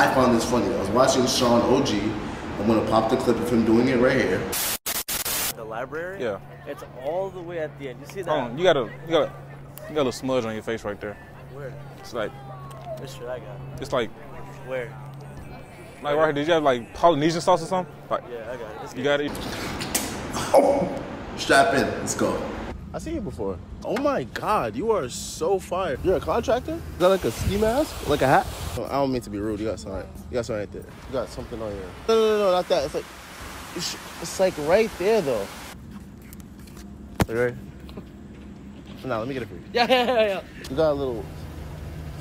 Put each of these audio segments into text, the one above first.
I found this funny. I was watching Sean OG. I'm gonna pop the clip of him doing it right here. The library? Yeah. It's all the way at the end. You see that? Hold on, you got a you got a you got a little smudge on your face right there. Where? It's like Which should I got? it's like Where? like right here. Did you have like Polynesian sauce or something? Like Yeah, I got it. It's you good. got it. Oh! Strap in. Let's go. I seen you before. Oh my god, you are so fire. You're a contractor? You got like a ski mask? Like a hat? I don't mean to be rude. You got something. You got something right there. You got something on your. No, no, no, no, not that. It's like. It's, it's like right there though. Okay. Now let me get it for you. Yeah, yeah, yeah, yeah. You got a little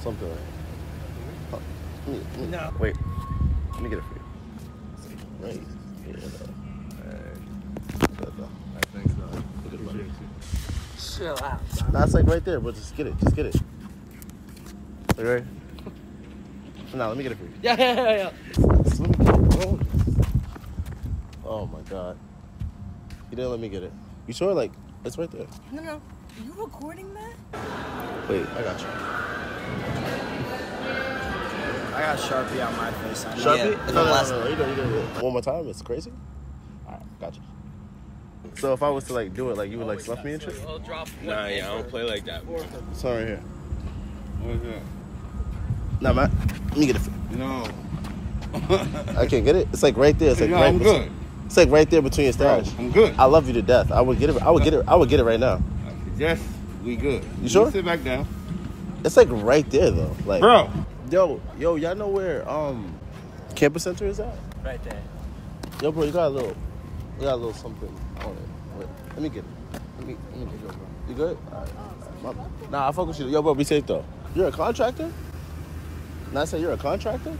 something. Right. Oh, let me- let me- No. Wait. Let me get it for you. Right. here, though. Alright. There, though. Thanks, dog. Look at the Chill out. Nah, it's like right there, but just get it. Just get it. Okay. Now let me get it for you. Yeah, yeah, yeah, yeah. Just let me get it, bro. Oh my god. You didn't let me get it. You sure? Like it's right there. No, no. Are you recording that? Wait, I got you. I got Sharpie on my face. I know. Sharpie? Yeah, no, no, no, last- no, no. You don't, you don't. One more time. It's crazy. All right, got you. So if I was to like do it, like you would like slap me and shit. Nah, yeah, I don't play like that. bro. Sorry, right here. What's that? Nah, man. Let me get it. For. No. I can't get it. It's like right there. It's like no, right. I'm good. It's like right there between your Bro, stash. I'm good. I love you to death. I would get it. I would get it. I would get it right now. Yes, we good. You sure? Sit back down. It's like right there though. Like, Bro. yo, yo, y'all know where um, campus center is at? Right there. Yo, bro, you got a little, you got a little something on it. Wait, let me get it. Let me, let me get it, bro. You good? All right. My- nah, I fuck with you. Yo, bro, be safe though. You're a contractor? Not say you're a contractor?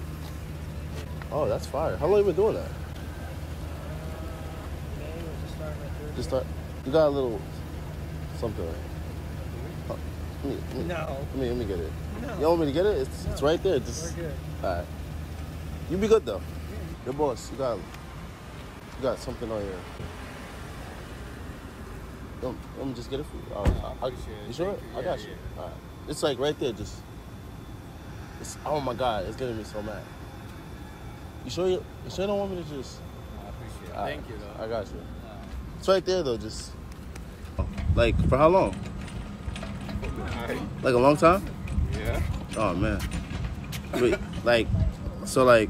Oh, that's fire. How long you been doing that? Just start. You got a little something. Right? Let, me, let, me, No. let me let me get it. No. You want me to get it? It's, it's right there. Just We're good. all right. You be good though. Yeah. Your boss. You got you got something on your. Let let me just get it for you. Oh, I, I, you sure? I got you. All right. It's like right there. Just. It's, oh my god! It's getting me so mad. You sure you? You sure you don't want me to just? I appreciate it. All right. Thank you, though. I got you. It's right there though. Just. Like for how long? Like a long time? Yeah. Oh man. Wait, like, so like,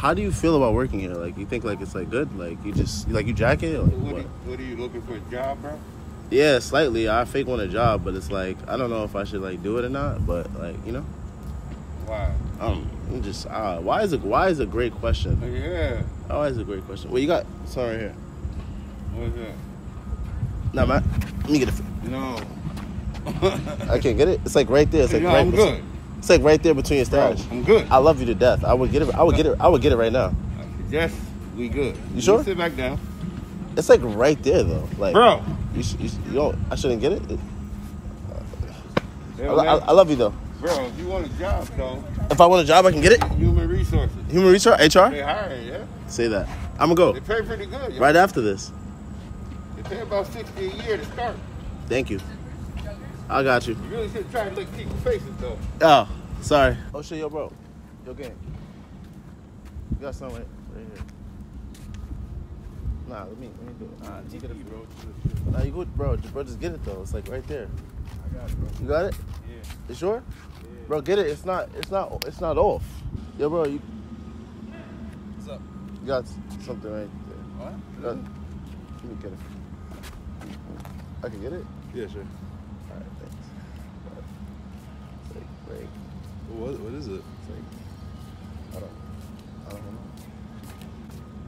how do you feel about working here? Like, you think like it's like good? Like you just like you jack it? Like, What, what? are, what are you looking for a job, bro? Yeah, slightly. I fake want a job, but it's like I don't know if I should like do it or not. But like you know, Why? um, I'm just uh, why is it why is a great question? Yeah. Why is a great question? Well, you got sorry here. What's that? Nah, man. Let me get it. No. I can't get it. It's like right there. It's like no, right. I'm good. It's like right there between your stash. I'm good. I love you to death. I would get it. I would get it. I would get it right now. Yes, we good. You sure? Sit back down. It's like right there though. Like, Bro. you, sh- you, sh- you don't. I shouldn't get it. It- I, lo- I. I love you though. Bro, if you want a job, though, If I want a job, I can get it. human resources. Human resource, They HR. hiring, yeah? Say that. I'm gonna go. They pay pretty good. yo. right after this. They pay about 60 a year to start. Thank you. I got you. You really should try to look people's faces, though. Oh, sorry. Oh shit, yo, bro. Yo, gang. You got something right, right here. Nah, let me let me do it. Nah, you get it, bro. Nah, you good, bro. Just, bro, just get it though. It's like right there. I got it, bro. You got it? Yeah. You sure? Yeah. Bro, get it. It's not. It's not. It's not off. Yo, bro, you. What's up? You got something right there. What? You got, let me get it. I can get it. Yeah, sure. All right, thanks. It's like, like, What, what is it? it's like, I don't, I don't know.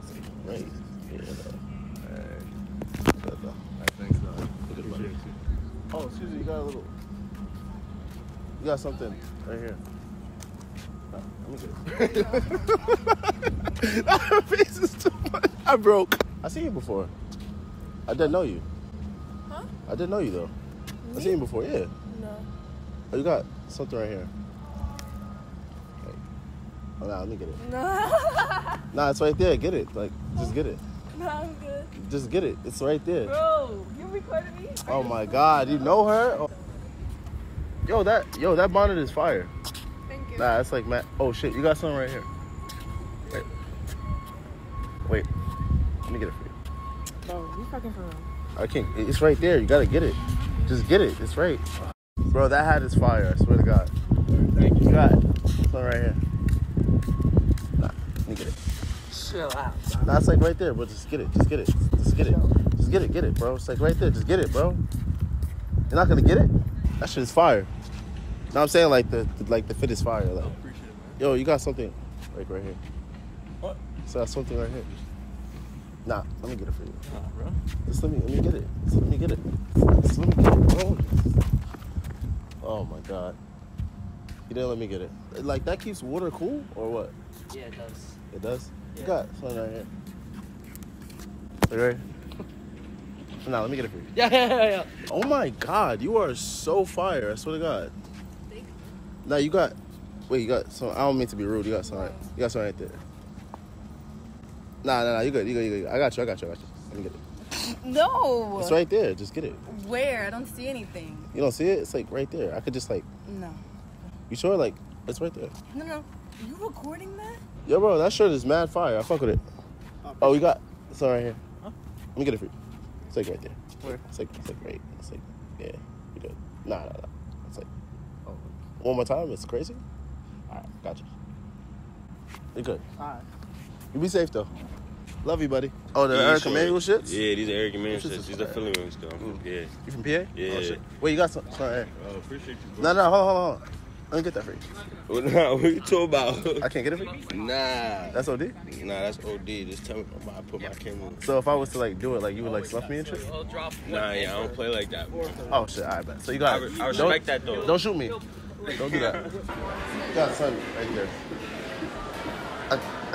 It's like right here though. There, though. Thanks, dog. Look at the Oh, excuse me. You got a little. You got something right here. No, let me get it. Her face is too much. I broke. I seen you before. I didn't know you. Huh? I didn't know you though. I seen you before. Yeah. No. Oh, you got something right here. Okay. Oh, nah, let me get it. No. Nah, it's right there. Get it. Like, just get it. no, I'm good. Just get it. It's right there. Bro, you recorded me? Are Oh you- my God, you know her? Oh. Yo, that yo, that bonnet is fire. Thank you. Nah, it's like Matt. Oh shit, you got something right here. Wait. Wait. Let me get it for you. Bro, you fucking for real. I can't. It's right there. You gotta get it. Just get it. It's right. Bro, that hat is fire. I swear to God. Thank You got it. It's right here. Nah, let me get it. Chill out. Nah, it's like right there, bro. Just get it. Just get it. Just get it. Just get it. Get it, bro. It's like right there. Just get it, bro. You're not gonna get it? That shit is fire. No, I'm saying like the, the like the fit is fire. Like, yo, you got something like right here. What? So that's something right here. Nah, let me get it for you. Oh, nah, bro. Just let me let me get it. Just let me get it. Just let me get it, oh, bro. Oh my god. You didn't let me get it. Like that keeps water cool or what? Yeah, it does. It does? You Yeah. got something right here. Okay. Now let me get it for you. Yeah, yeah, yeah, yeah. Oh my god, you are so fire. I swear to God. Now you got wait, you got some I don't mean to be rude, you got some right. You got some right there. Nah, nah, nah, you good, you good, you good. I got you, I got you, I got you. Let me get it. No. It's right there. Just get it. Where? I don't see anything. You don't see it? It's like right there. I could just like No. you sure? Like it's right there. No, no. You recording that? Yo, bro, that shirt is mad fire. I fuck with it. Oh, we got it's all right here. Let me get it for you. It's like right there. Where? It's like it's like right. It's like yeah. You good? Nah, nah, nah. It's like oh, one more time. It's crazy. All right, got you. You're good. Alright. You be safe though. Love you, buddy. Oh, the Yeah, Eric sure. Emanuel shits. Yeah, these are Eric Emanuel This is shits. These are fire. Philly wings, though. Yeah. You from PA? Yeah. Oh, shit. Wait, you got some? Sorry. Oh, appreciate you. No, no, hold on, hold on. Let me get that for you. What, oh, nah, what you talking about? I can't get it for you. nah. That's OD. Nah, that's OD. Just tell me I'm about to put my camera on. So if I was to like do it, like you would like sluff me and shit. I'll drop Nah, yeah, I don't play like that. Bro. Oh shit, I bet. So you I, got. re- I respect that, though. Don't shoot me. Don't do that. You got son right there.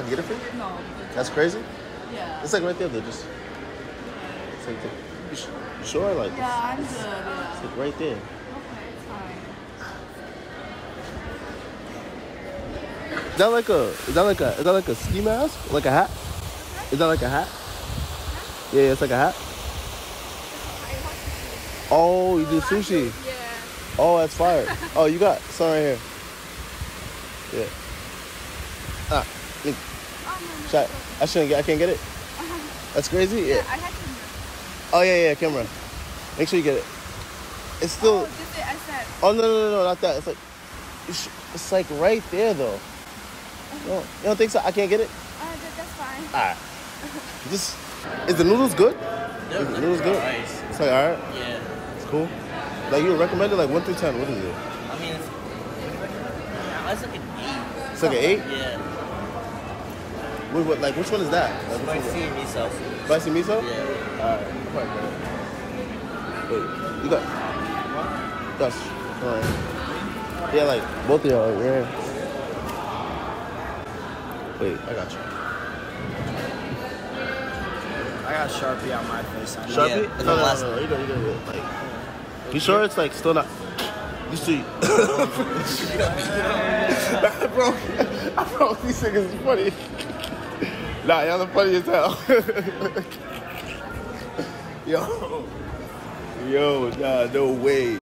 Get it for you? No. That's crazy. Yeah. It's like right there though. Just. It's like, you, sh- you sure? Like. Yeah, I'm good. Yeah. It's like right there. Okay. Is that like a? Is that like a? Is that like a ski mask? Like a hat? Is that like a hat? Yeah, yeah, it's like a hat. Oh, you do sushi. Yeah. Oh, that's fire. Oh, you got some right here. Yeah. Ah, look, no, no. shot. I shouldn't get. I can't get it. That's crazy. Yeah, Yeah. I had to. Oh yeah, yeah. Camera. Make sure you get it. It's still. Oh, this is, I said. Oh no, no, no, no, not that. It's like. It's, it's like right there though. You don't, you don't think so? I can't get it. Uh, that's fine. Alright. Just. Is the noodles good? They're Is the noodles good? Nice. It's like alright. Yeah. It's cool. Like you would recommend it like one through ten. What is it? I mean, it's, it's like an eight. It's like an eight. Yeah. What, what, like which one is that? Like, which one Spicy miso. Spicy miso? Yeah. Alright. I'll probably get it. Wait, you got. Gus. Alright. Yeah, like both of y'all. Yeah. Wait, I got you. I got Sharpie on my face. I know. Sharpie? Yeah, no, no, last- no, no, you go, you go, you go. Like, you sure it's like still not? You see, bro, bro, these niggas is funny. Nah, y'all are funny as hell. yo, yo, nah, no way.